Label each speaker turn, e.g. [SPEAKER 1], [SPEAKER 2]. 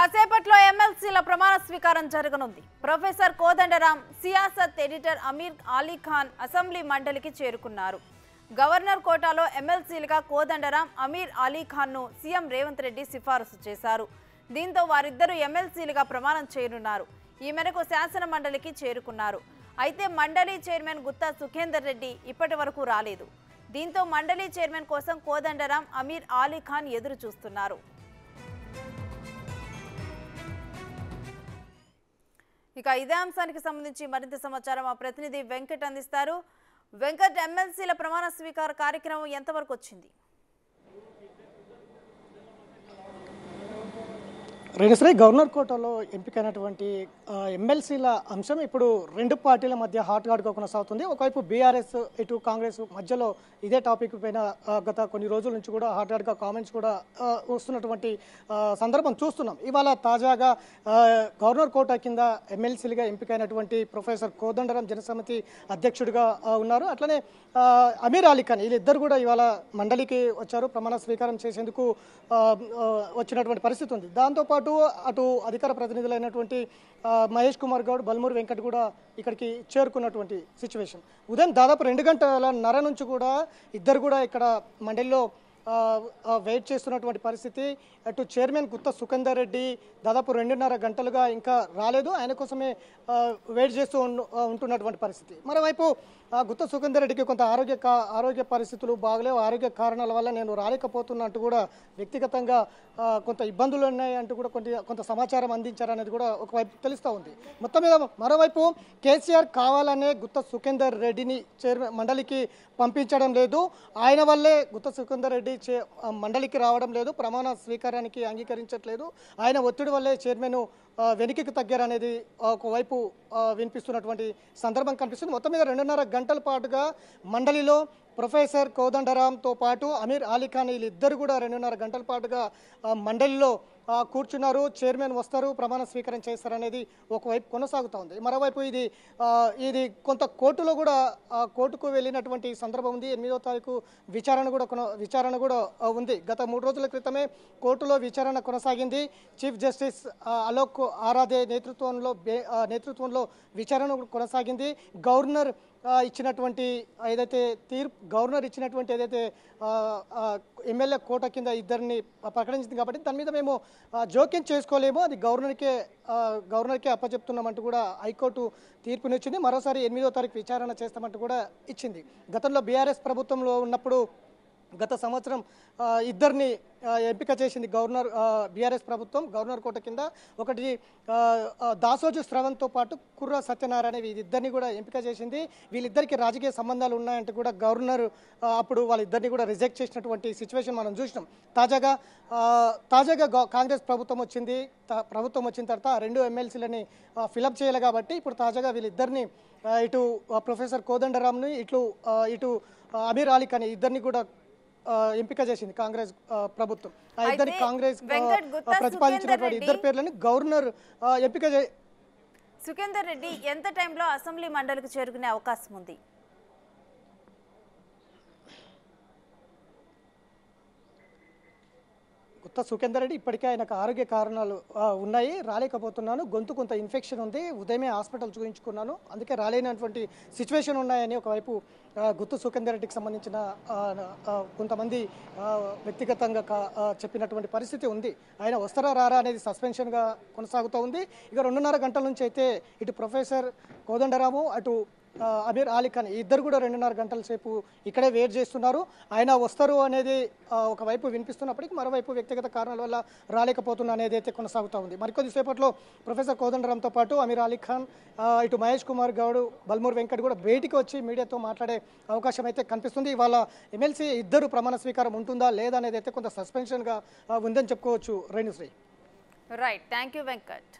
[SPEAKER 1] ఎమ్మెల్సీల ప్రమాణ స్వీకారం జరగనుంది. Professor Kodandaram Siasat editor Amir Ali Khan assembly మండలికి చేరుకున్నారు. గవర్నర్ కోటాలో ఎమ్మెల్సీలుగా కోదండరాం అమీర్ అలీ ఖాన్ను సీఎం రేవంత్ రెడ్డి సిఫారసు చేశారు. దీంతో వారిద్దరూ ఎమ్మెల్సీలుగా ప్రమాణం చేయనున్నారు. ఈ మేరకు శాసన మండలికి చేరుకున్నారు. అయితే మండలి చైర్మన్ గుత్తా సుఖేందర్ రెడ్డి ఇప్పటి వరకు రాలేదు. దీంతో మండలి చైర్మన్ కోసం కోదండరాం అమీర్ అలీ ఖాన్ ఎదురు చూస్తున్నారు ఇక ఇదే అంశానికి సంబంధించి మరింత సమాచారం మా ప్రతినిధి వెంకట్ అందిస్తారు. వెంకట్ ఎమ్మెల్సీల ప్రమాణ స్వీకార కార్యక్రమం ఎంతవరకు వచ్చింది?
[SPEAKER 2] రేణుశ్రీ గవర్నర్ కోటలో ఎంపికైనటువంటి ఎమ్మెల్సీల అంశం ఇప్పుడు రెండు పార్టీల మధ్య హాట్ హాట్గా కొనసాగుతుంది. ఒకవైపు బీఆర్ఎస్ ఇటు కాంగ్రెస్ మధ్యలో ఇదే టాపిక్ పైన గత కొన్ని రోజుల నుంచి కూడా హాట్ హాట్గా కామెంట్స్ కూడా వస్తున్నటువంటి సందర్భం చూస్తున్నాం. ఇవాళ తాజాగా గవర్నర్ కోట కింద ఎమ్మెల్సీలుగా ఎంపికైనటువంటి ప్రొఫెసర్ కోదండరాం జనసమితి అధ్యక్షుడిగా ఉన్నారు. అట్లనే అమీర్ అలీ ఖాన్ వీళ్ళిద్దరు కూడా ఇవాళ మండలికి వచ్చారు. ప్రమాణ స్వీకారం చేసేందుకు వచ్చినటువంటి పరిస్థితి ఉంది. దాంతోపాటు అటు అధికార ప్రతినిధులైనటువంటి మహేష్ కుమార్ గౌడ్ బల్మూరి వెంకట్ కూడా ఇక్కడికి చేరుకున్నటువంటి సిచ్యువేషన్ ఉదయం దాదాపు రెండు గంటల నర నుంచి కూడా ఇద్దరు కూడా ఇక్కడ మండలిలో వెయిట్ చేస్తున్నటువంటి పరిస్థితి. అటు చైర్మన్ గుత్త సుఖేందర్ రెడ్డి దాదాపు రెండున్నర గంటలుగా ఇంకా రాలేదు. ఆయన కోసమే వెయిట్ చేస్తూ ఉంటున్నటువంటి పరిస్థితి. మరోవైపు గుత్త సుఖేందర్ రెడ్డికి కొంత ఆరోగ్య ఆరోగ్య పరిస్థితులు బాగలేవు. ఆరోగ్య కారణాల వల్ల నేను రాలేకపోతున్నట్టు కూడా వ్యక్తిగతంగా కొంత ఇబ్బందులు ఉన్నాయి అంటూ కూడా కొంత కొంత సమాచారం అందించారనేది కూడా ఒకవైపు తెలుస్తూ ఉంది. మొత్తం మీద మరోవైపు కేసీఆర్ కావాలనే గుత్త సుఖేందర్ రెడ్డిని చైర్మన్ మండలికి పంపించడం లేదు. ఆయన వల్లే గుత్త సుఖేందర్ రెడ్డి చే- మండలికి రావడం లేదు ప్రమాణ స్వీకారానికి అంగీకరించట్లేదు. ఆయన ఒత్తిడి వల్లే చైర్మన్ వెనుకకు తగ్గారనేది ఒకవైపు వినిపిస్తున్నటువంటి సందర్భం కనిపిస్తుంది. మొత్తం మీద రెండున్నర గంటల పాటుగా మండలిలో ప్రొఫెసర్ కోదండరామ్తో పాటు అమీర్ అలీ ఖాన్ వీళ్ళిద్దరు కూడా రెండున్నర గంటల పాటుగా మండలిలో కూర్చున్నారు చైర్మన్ వస్తారు ప్రమాణ స్వీకారం చేస్తారనేది ఒకవైపు కొనసాగుతూ ఉంది. మరోవైపు ఇది ఇది కొంత కోర్టులో కూడా కోర్టుకు వెళ్ళినటువంటి సందర్భం ఉంది. ఎనిమిదో తారీఖు విచారణ కూడా కొన- విచారణ కూడా ఉంది. గత మూడు రోజుల క్రితమే కోర్టులో విచారణ కొనసాగింది. చీఫ్ జస్టిస్ అలోక్ ఆరాధే నేతృత్వంలో నేతృత్వంలో విచారణ కొనసాగింది. గవర్నర్ ఇచ్చినటువంటి ఏదైతే తీర్పు గవర్నర్ ఇచ్చినటువంటి ఏదైతే ఎమ్మెల్యే కోట కింద ఇద్దరిని ప్రకటించింది కాబట్టి దాని మీద మేము జోక్యం చేసుకోలేము. అది గవర్నర్కే గవర్నర్కే అప్పచెప్తున్నామంటూ కూడా హైకోర్టు తీర్పునిచ్చింది మరోసారి ఎనిమిదో తారీఖు విచారణ చేస్తామంటూ కూడా ఇచ్చింది. గతంలో బీఆర్ఎస్ ప్రభుత్వంలో ఉన్నప్పుడు గత సంవత్సరం ఇద్దరిని ఎంపిక చేసింది గవర్నర్ బీఆర్ఎస్ ప్రభుత్వం గవర్నర్ కోట కింద. ఒకటి దాసోజు శ్రవణ్తో పాటు కుర్ర సత్యనారాయణ వీళ్ళిద్దరిని కూడా ఎంపిక చేసింది. వీళ్ళిద్దరికి రాజకీయ సంబంధాలు ఉన్నాయంటే కూడా గవర్నర్ అప్పుడు వాళ్ళిద్దరిని కూడా రిజెక్ట్ చేసినటువంటి సిచ్యువేషన్ మనం చూసినాం. తాజాగా తాజాగా కాంగ్రెస్ ప్రభుత్వం వచ్చింది. ప్రభుత్వం వచ్చిన తర్వాత రెండు ఎమ్మెల్సీలని ఫిలప్ చేయాలి కాబట్టి ఇప్పుడు తాజాగా వీళ్ళిద్దరిని ఇటు ప్రొఫెసర్ కోదండరామ్ని ఇటు ఇటు అమీర్ అలీ ఖాన్ ఇద్దరిని కూడా ఎంపిక చేసింది కాంగ్రెస్ ప్రభుత్వం. ఆ ఇద్దరి కాంగ్రెస్ ప్రతిపాదించినటువంటి ఇద్దరు పేర్లని గవర్నర్ ఎంపిక
[SPEAKER 1] సుఖేందర్ రెడ్డి ఎంత టైంలో అసెంబ్లీ మండలికి చేరుకునే అవకాశం ఉంది?
[SPEAKER 2] కొత్త సుఖేందర్ రెడ్డి ఇప్పటికే ఆయనకు ఆరోగ్య కారణాలు ఉన్నాయి. రాలేకపోతున్నాను. గొంతు కొంత ఇన్ఫెక్షన్ ఉంది. ఉదయమే హాస్పిటల్ చూపించుకున్నాను అందుకే రాలేనటువంటి సిచ్యువేషన్ ఉన్నాయని ఒకవైపు గుత్తు సుఖేందర్ రెడ్డికి సంబంధించిన కొంతమంది వ్యక్తిగతంగా చెప్పినటువంటి పరిస్థితి ఉంది. ఆయన వస్తారా రారా అనేది సస్పెన్షన్గా కొనసాగుతూ ఉంది. ఇక రెండున్నర గంటల నుంచి అయితే ఇటు ప్రొఫెసర్ కోదండరాము అటు అమీర్ అలీ ఖాన్ ఇద్దరు కూడా రెండున్నర గంటల సేపు ఇక్కడే వెయిట్ చేస్తున్నారు. ఆయన వస్తారు అనేది ఒకవైపు వినిపిస్తున్నప్పటికీ మరోవైపు వ్యక్తిగత కారణాల వల్ల రాలేకపోతున్నా అనేది అయితే కొనసాగుతూ ఉంది. మరికొద్ది సేపట్లో ప్రొఫెసర్ కోదండరాంతో పాటు అమీర్ అలీ ఖాన్ ఇటు మహేష్ కుమార్ గౌడ్ బల్మూర్ వెంకట్ కూడా బయటికి వచ్చి మీడియాతో మాట్లాడే అవకాశం అయితే కనిపిస్తుంది. ఇవాళ ఎమ్మెల్సీ ఇద్దరు ప్రమాణ స్వీకారం ఉంటుందా లేదా అనేది అయితే కొంత సస్పెన్షన్గా ఉందని చెప్పుకోవచ్చు. Renushree.
[SPEAKER 1] Right thank you Venkat